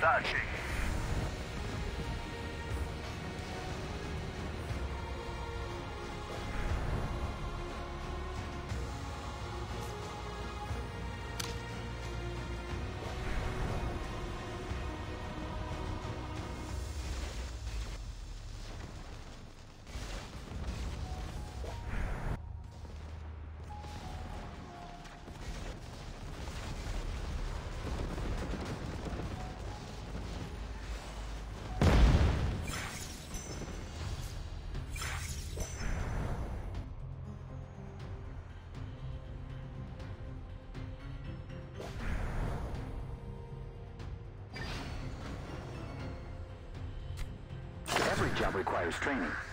Searching. Job requires training.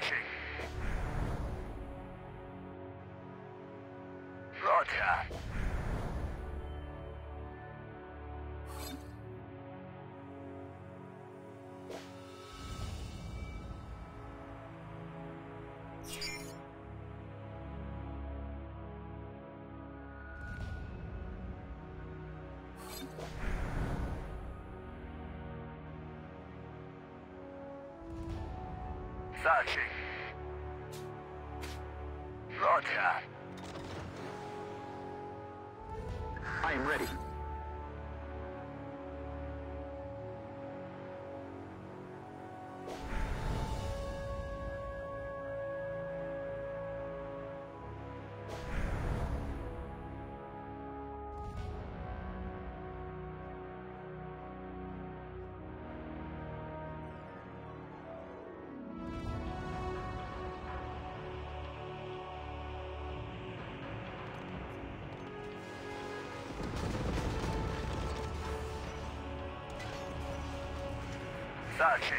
Roger. Roger. I am ready. Roger.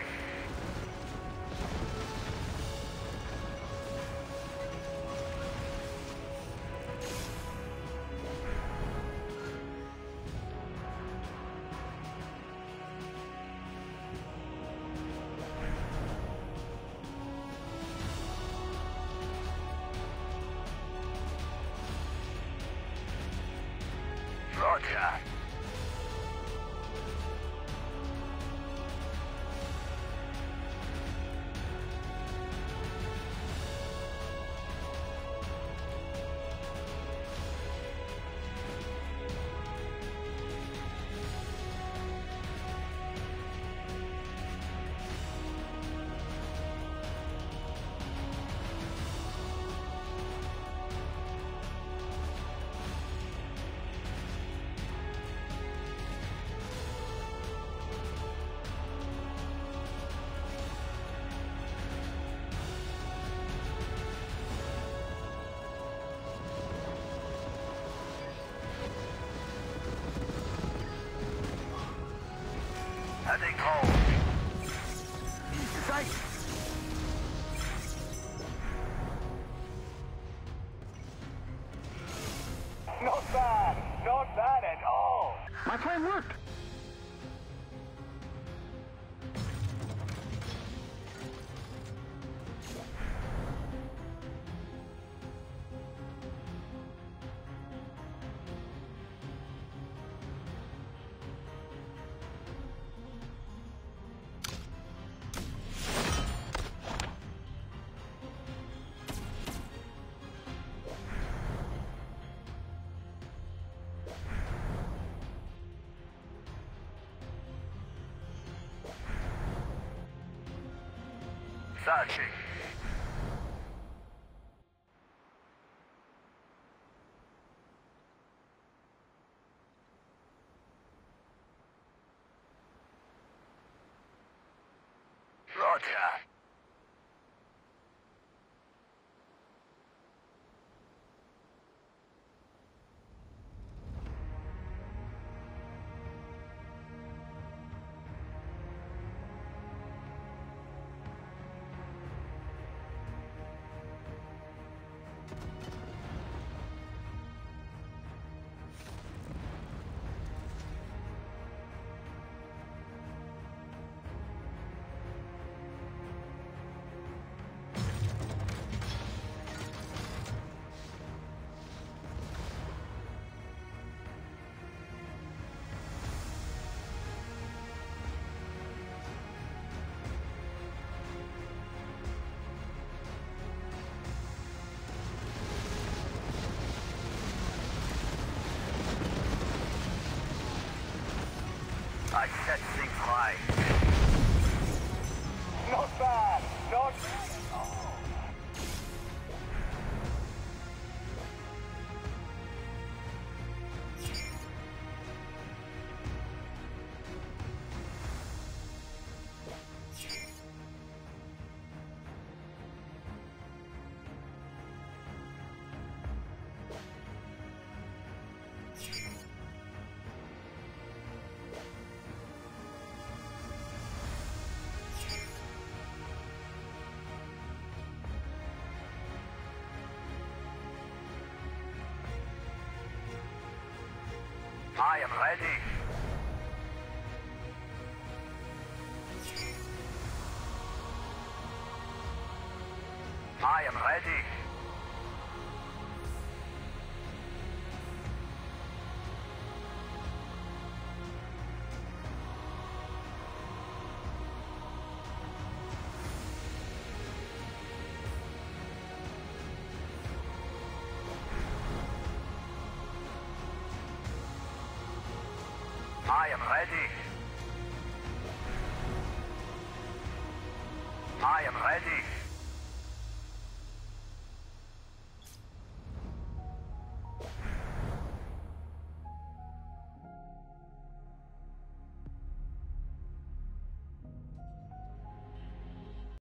Heading home. Sight. Not bad. Not bad at all. My plan worked. Searching. Roger. I set things right. I am ready. I am ready. I am ready.